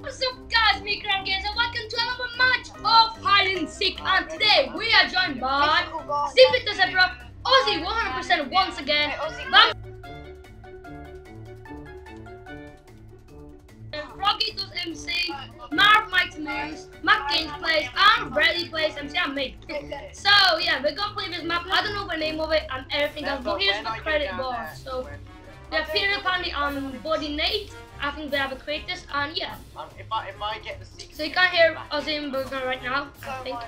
What's up guys, me Crown Games and welcome to another match of hide and seek. And today we are joined by Steve the Zebra, Ozzy 100% once again, Bam Froggy does MC, Marv Mighty Moose, Matt Games plays, and Redy plays MC and me. So yeah, we're gonna play this map, I don't know the name of it and everything else, but here's the credit bar. So have Peter Pandy and Body Nate. I think they have a this, and yeah. Um, if I if I get the secret. So you can't hear Ozzy Burger right now, I think.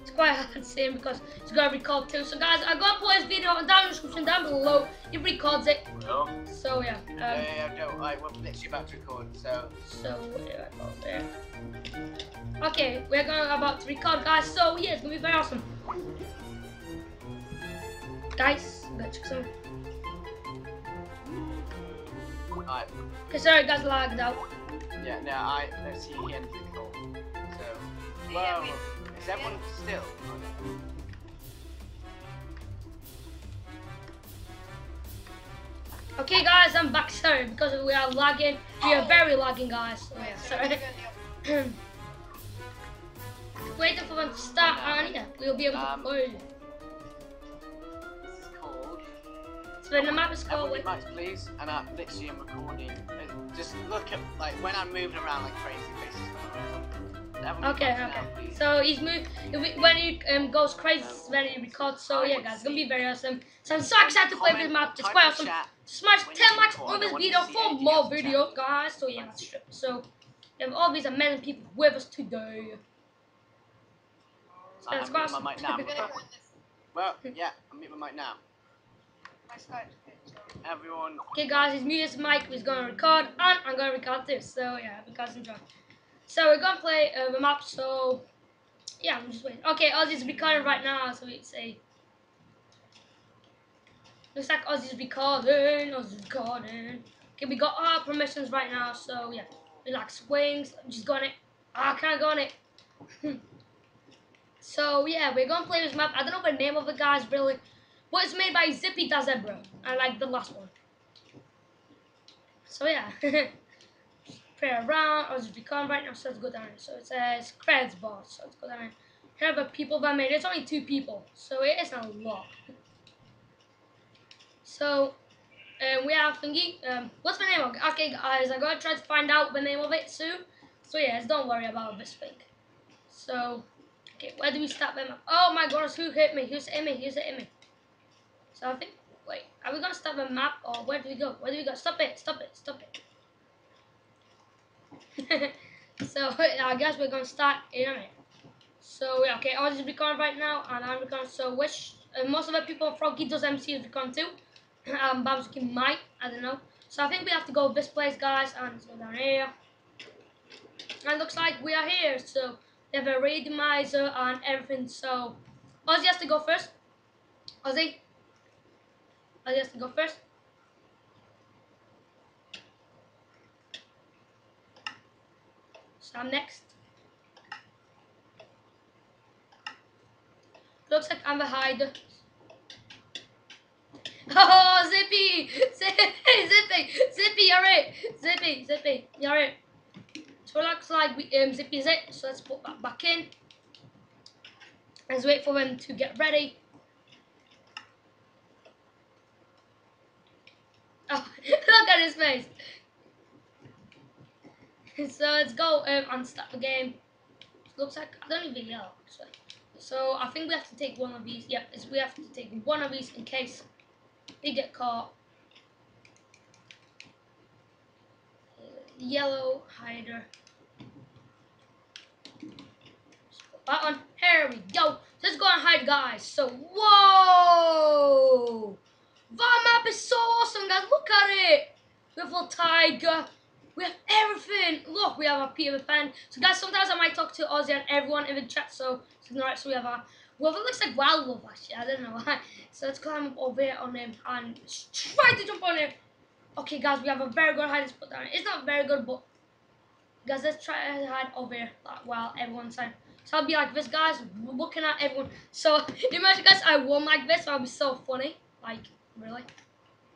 It's quite hard to see him because it's gonna record too. So guys, I'm gonna put his video down in the description down below. He records it. No. So yeah. Um, yeah, yeah, yeah, no, I, we're literally about to record, so. So yeah. Okay, we're gonna about to record, guys. So yeah, it's gonna be very awesome. Guys, let's. Alright, Okay, sorry, guys, lagged out. yeah, no, I let's see the end of the call. So, whoa, is everyone still? Okay, guys, I'm back. Sorry, because we are lagging. We are very lagging, guys. So, yeah, sorry. Waiting for them to start, and yeah, we'll be able to Um, So the map is called. Everyone mics, please, and I'm literally am recording. Just look at like when I'm moving around like crazy, faces coming around. Okay, now, okay. So he's moved when he um, goes crazy is when he records. So yeah, guys, it's gonna be very awesome. So I'm so excited to play this map. It's quite awesome. Smash 10 you likes on this video for more else in chat. videos, guys. So yeah, that's true. So we have all these amazing people with us today. So I'm it's quite my mic now. awesome. Well, yeah, I'm muting my mic now. Everyone, Okay, guys, he's muted his mic. He's gonna record, and I'm gonna record this. So yeah, because enjoy. So we're gonna play uh, the map. So yeah, I'm just waiting. Okay, Ozzy's recording right now. So we say. Looks like Ozzy's recording. Ozzy's recording. Okay, we got our permissions right now. So yeah, relax wings. I'm just going it. Ah, I can't go on it. so yeah, we're gonna play this map. I don't know the name of the guys really. It's made by Zippy Da Zebra. I like the last one. So yeah. Play around. I'll just become right now. So let's go down. So it says creds boss. So let's go down here. Are the people that made it. It's only two people. So it isn't a lot. So um, we have thingy. Um, what's the name of it? Okay guys, I'm gonna try to find out the name of it soon. So yes, don't worry about this thing. So okay, where do we start them? Oh my gosh, who hit me? Who's hit me? Who's hit me? So I think, wait, are we gonna start the map or where do we go? Where do we go? Stop it, stop it, stop it. so I guess we're gonna start in a minute. So okay, I'll just recording right now and I'm recording. So which uh, most of the people Froggy does MC is recording too. um, Bamzooky might, I don't know. So I think we have to go this place, guys, and go down here. And looks like we are here. So we have a randomizer and everything. So Ozzy has to go first. Ozzy. Ozzy has to go first. So I'm next. Looks like I'm behind. Oh, Zippy! Zippy! Zippy! Zippy, you're it! Zippy! Zippy, you're it! So it looks like we, um, Zippy's it. So let's put that back in. Let's wait for him to get ready. Oh, look at his face. so let's go um, and start the game. Looks like I don't even know. Actually. So I think we have to take one of these. Yep, it's, we have to take one of these in case we get caught. Yellow hider. That on. Here we go. Let's go and hide, guys. So whoa! That map is so awesome, guys. Look at it. We have a tiger. We have everything. Look, we have a Peter Pan. So, guys, sometimes I might talk to Ozzy and everyone in the chat. So, so alright. So we have a well, it looks like wild wolf actually. I don't know why. So let's climb up over here on him and try to jump on him. Okay, guys, we have a very good hiding spot down. It's not very good, but guys, let's try to hide over here like, while everyone's hiding. So I'll be like this, guys, looking at everyone. So imagine, guys, I won like this. That'll be so funny. Like, really.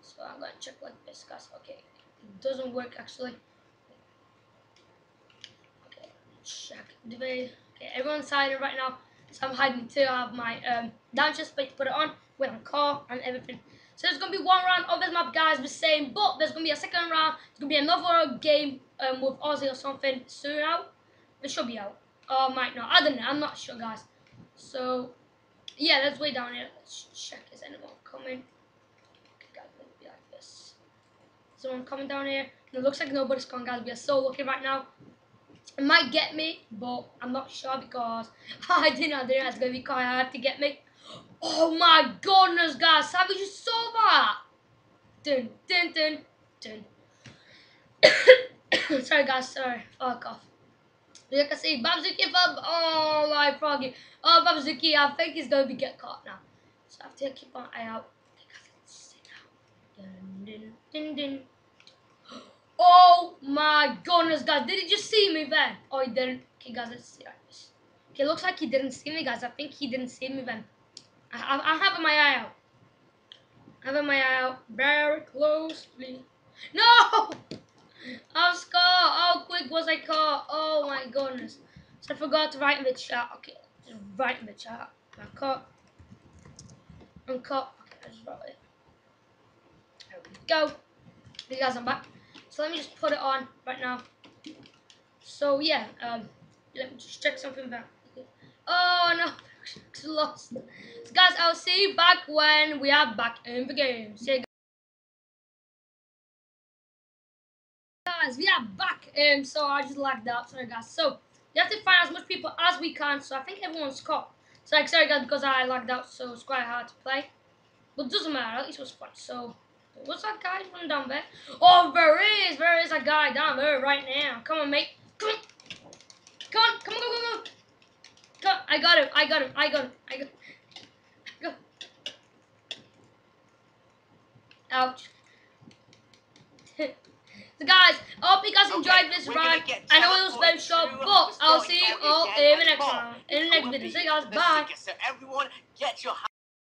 So I'm gonna check like this, guys. Okay. It doesn't work actually. Okay, check. Okay, everyone's hiding right now. So I'm hiding too. I have my um, down plate to put it on with a car and everything. So there's gonna be one round of this map, guys, the same, but there's gonna be a second round. it's gonna be another game um, with Ozzy or something soon out. It should be out. Or might not. I don't know. I'm not sure, guys. So yeah, let's way down here. Let's check. Is anyone coming? Okay, guys, let's be like this. Someone coming down here? It looks like nobody's coming, guys. We are so lucky right now. It might get me, but I'm not sure because I didn't know it's gonna be quite hard to get me. Oh my goodness, guys! Have you saw that? Dun dun dun dun. sorry, guys. Sorry. Fuck off. You can see Bamzooky from oh my froggy. Oh Bamzooky, I think he's gonna be get caught now. So I have to keep an eye out. Dun, Oh my goodness, guys. Did he just see me then? Oh, he didn't. Okay, guys, let's see. Okay, looks like he didn't see me, guys. I think he didn't see me then. I, I, am having my eye out. I'm having my eye out very closely. No! I was caught. How quick was I caught? Oh my goodness. So I forgot to write in the chat. Okay, just write in the chat. I'm caught. I'm caught. Okay, I just wrote it. Go. You guys, I'm back. So let me just put it on right now. So yeah, um, let me just check something back. Oh no, it's lost. So guys, I'll see you back when we are back in the game. See you guys, we are back. Um, so I just lagged out. Sorry guys. So you have to find as much people as we can. So I think everyone's caught. So like, sorry guys, because I lagged out, so it's quite hard to play. But it doesn't matter. At least it was fun. So. What's that guy running down there? Oh, there is! There is a guy down there right now. Come on, mate. Come on. Come on. Come on, come on, come on. Come on. I got him. I got him. I got him. I got him. Go. Ouch. so guys, I hope you guys enjoyed okay, this run. I know it was very short, but I'll see you all in the next one. In the next video. See you guys. Bye. So everyone, get your